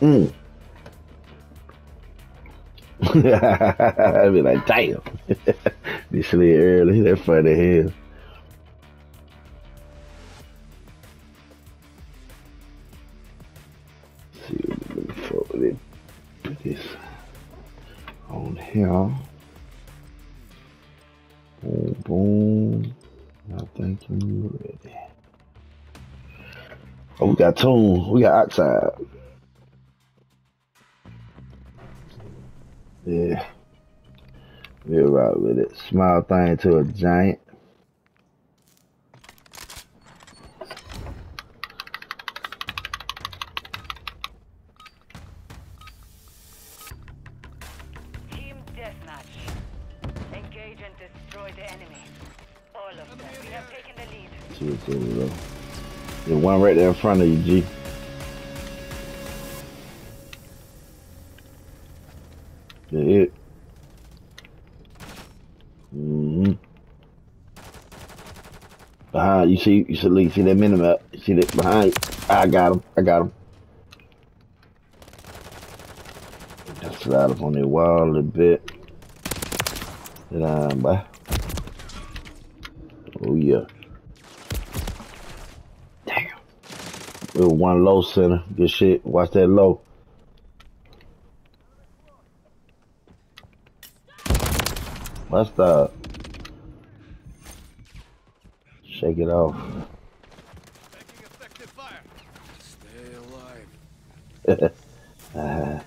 Mm. I'd be like, damn. this slid early. That's funny hell. see what we put this on here. Boom, boom. I think I'm ready. Oh, we got tune. We got oxide. Yeah. We're right with it. Small thing to a giant. Team deathmatch. Engage and destroy the enemy. All of them. We have taken the lead. In there. There's one right there in front of you, G. It. Mm-hmm. Behind, you see, you see, you see that minimap? You see that behind? I got him. I got him. Just slide up on that wall a little bit. Sit down, boy. Oh yeah. Damn. Were one low center. Good shit. Watch that low. Watch that. Shake it off. Taking effective fire. Stay alive. Uh,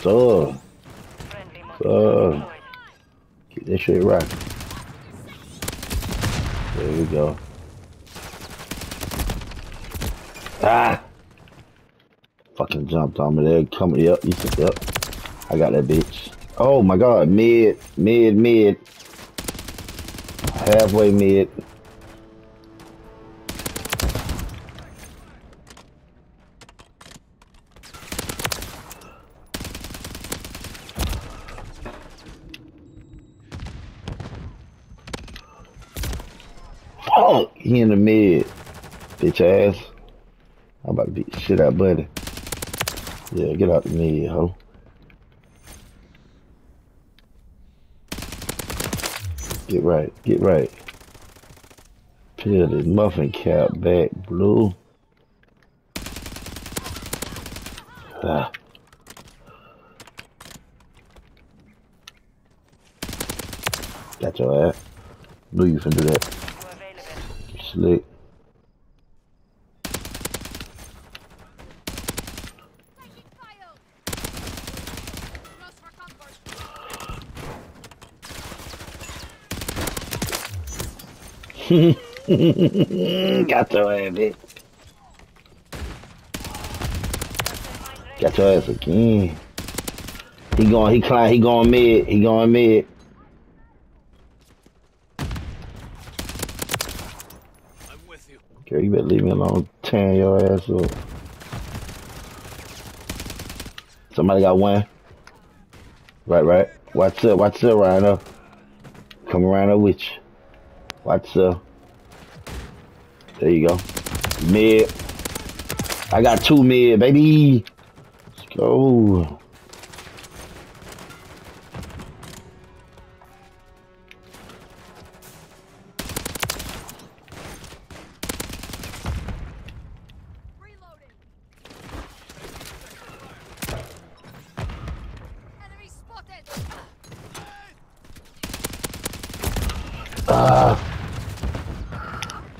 sir. Uh. Keep that shit right. There we go. Ah! Fucking jumped on me there. Coming up. You said, yep. I got that bitch. Oh my god. Mid, mid, mid. Halfway mid. Fuck! He in the mid. Bitch ass. I'm about to beat shit out buddy. Yeah, get out the mid, ho. Get right, get right. Peel this muffin cap back, blue. Ah. Got your ass. Knew you finna do that. Comfort. Got your ass, bitch. Got your ass again. He going, he climb, he going mid, he going mid. I'm with you. Girl, you better leave me alone, tearing your ass up. Somebody got one. Right, right. Watch up, watch up, Rhino. Come around up with you. Watch up. There you go. Mid. I got two mid, baby. Let's go.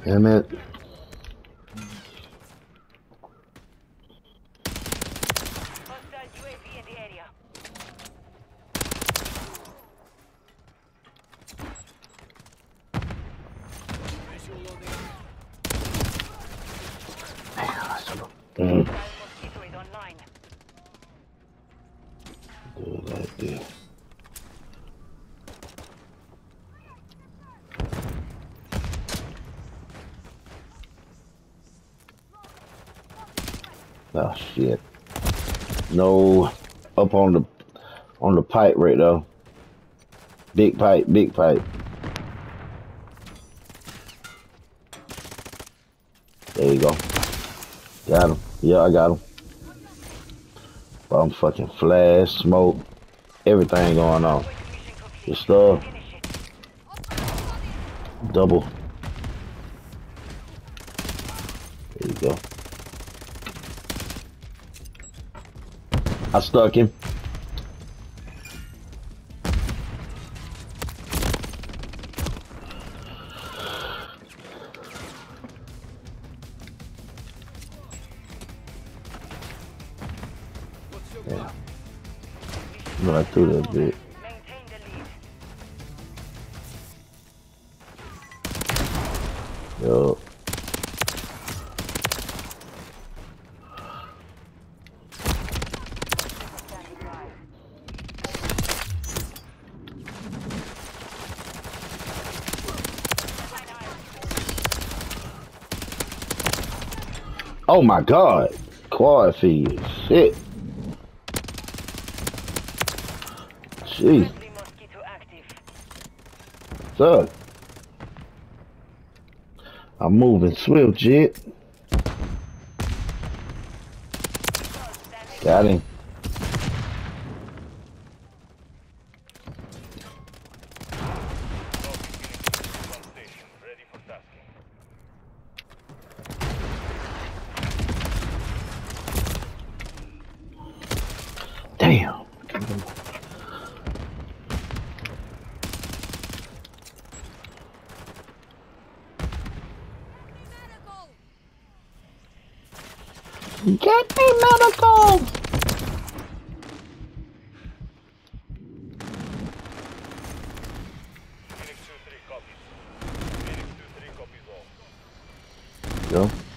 Damn it. Hostile UAV in the area. Visual on the Mm. Hostile mosquito is online. Do it like this. Oh shit. No, up on the on the pipe right there. Big pipe, big pipe. There you go. Got him. Yeah, I got him. I'm fucking flash, smoke, everything going on. Good stuff. Double. There you go. I stuck him. Yeah. Run through that bit. Yup. Oh my god. Quad feed. Shit. Jeez. Active. Sir. I'm moving swift, jit. Got him. Ready for tasking. Damn. Medical! Get me medical. Phoenix 2-3 copies. Phoenix 2-3 copies all. Go.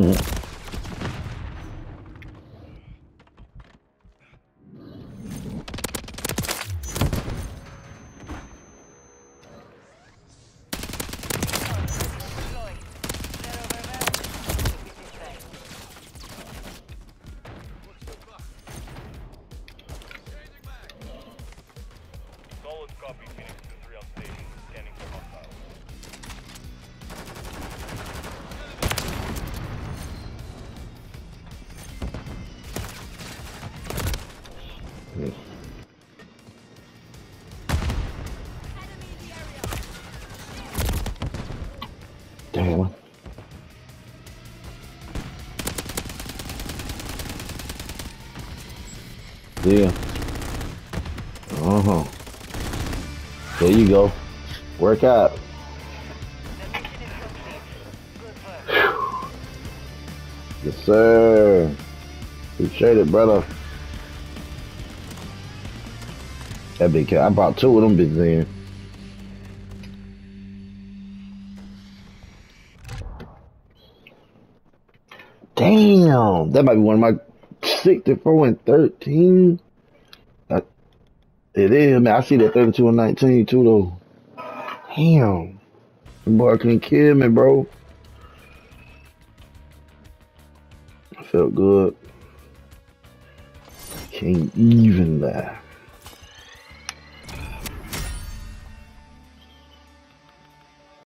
Deployed. Yeah. Uh huh. There you go. Work out. Yes, sir. Appreciate it, brother. That big cat. I bought two of them bitches in. Damn, that might be one of my 64 and 13. Uh, it is, man. I see that 32 and 19 too, though. Damn. The boy couldn't kill me, bro. I felt good. Can't even lie.